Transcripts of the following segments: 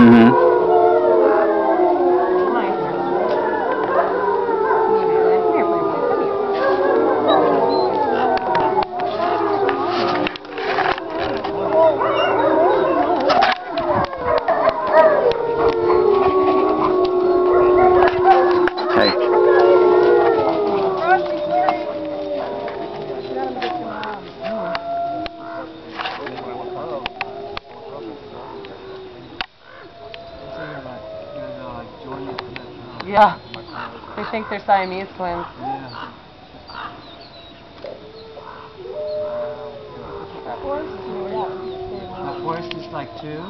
Mm-hmm. Yeah. They think they're Siamese twins. Yeah. The first is like two.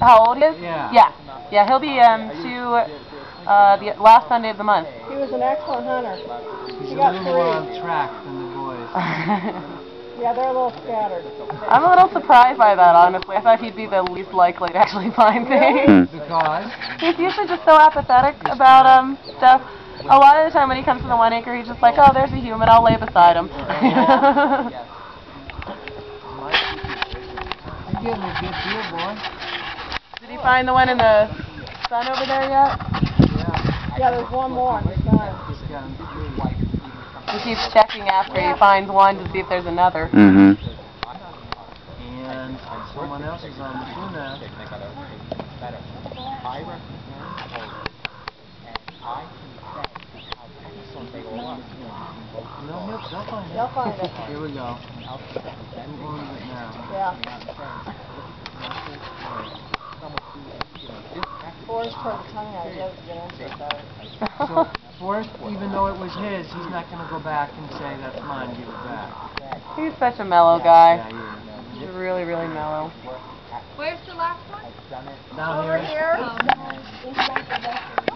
How old he is? Yeah. Yeah. Yeah, he'll be um two uh the last Sunday of the month. He was an excellent hunter. He's He a got little more three. on track than the boys. Yeah, they're a little scattered. I'm a little surprised by that, honestly. I thought he'd be the least likely to actually find things. Because He's usually just so apathetic about um stuff. A lot of the time when he comes to the one acre, he's just like, oh, there's a human, I'll lay beside him. you're getting a good deal, boy. Did he find the one in the sun over there yet? Yeah. Yeah, there's one more. He keeps checking after he finds one to see if there's another. Mm-hmm. And someone else is on the tuna. No, he'll, they'll find They'll find it. Here we go. Move on with it now. Yeah. Forrest toward the tongue out. He doesn't get into it better. So, Forrest, even though it was his, he's not going to go back and say, that's mine, give it back. He's such a mellow guy. Yeah, he is. He's really, really mellow. Where's the last one? Down Over here. here.